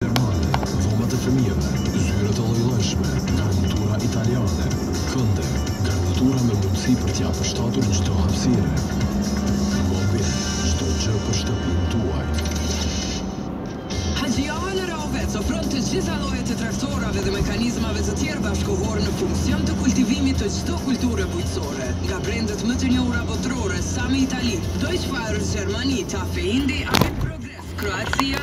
Termale, dhomat e fëmijëve, zyra të llojllojshme, garnitura italiane, kënde, garnitura me mundësi për t'ia përshtatur çdo hapësire. Mobil, çdo gjë për shtëpinë tuaj. Haxhijaha në Rahovec ofron të gjitha llojet e traktorave dhe mekanizmave të tjerë bashkëkohorë në funksion të kultivimit të çdo kulture bujqësore, nga brendet më të njohura botërore Same Itali, Deutz-Fahr Gjermani, Tafe Indi, Amin Progress, Kroacia,